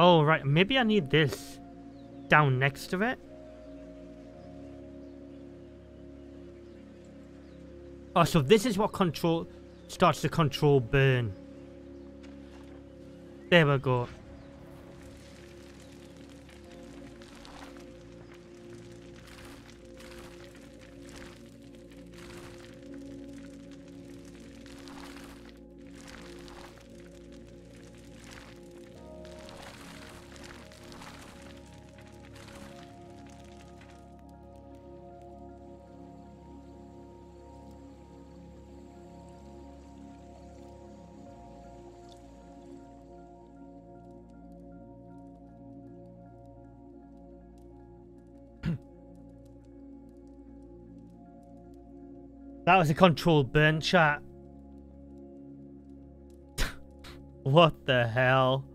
Oh, right. Maybe I need this down next to it. Oh, so this is what control starts to control burn. There we go. That was a controlled burn chat. what the hell?